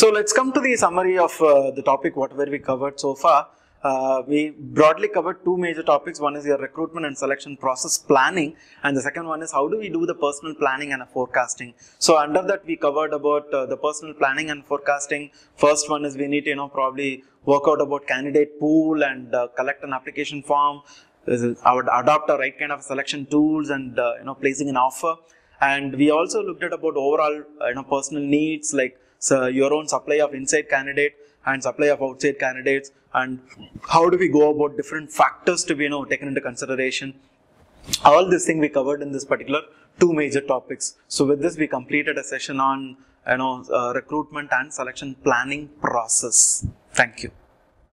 So let's come to the summary of uh, the topic whatever we covered so far. Uh, we broadly covered two major topics. One is your recruitment and selection process planning, and the second one is how do we do the personnel planning and forecasting. So under that we covered about uh, the personnel planning and forecasting. First one is we need to you know probably work out about candidate pool and uh, collect an application form. I would adopt a right kind of selection tools and uh, you know placing an offer. And we also looked at about overall you know personnel needs like so your own supply of inside candidate and supply of outside candidates and how do we go about different factors to be you know taken into consideration? All this thing we covered in this particular two major topics. So with this we completed a session on you know uh, recruitment and selection planning process. Thank you